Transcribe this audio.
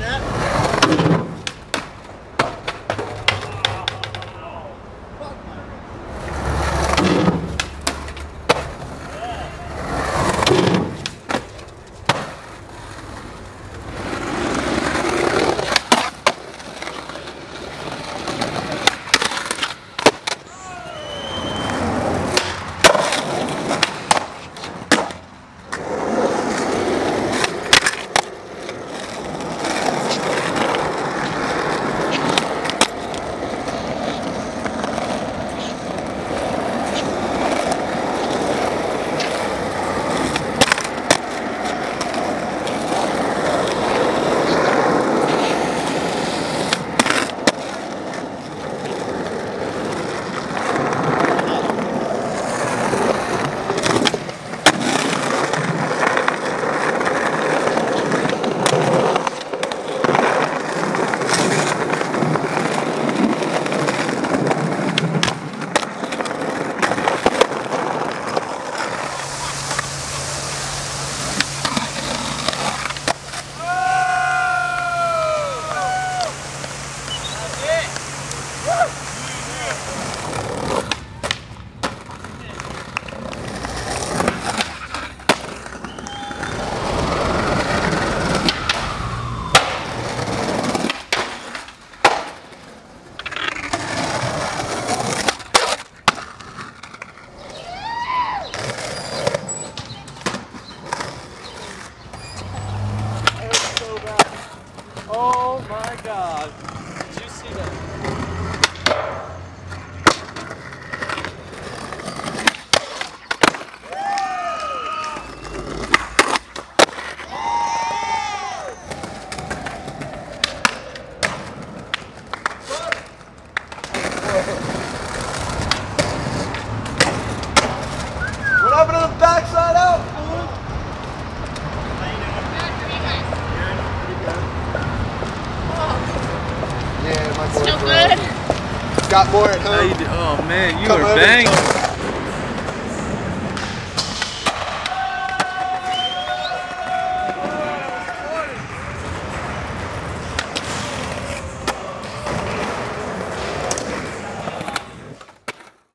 that. Oh my god. Did you see that? What happened to the? Yeah, my boy. Still Got more at home. Oh man, you Come are over. banging.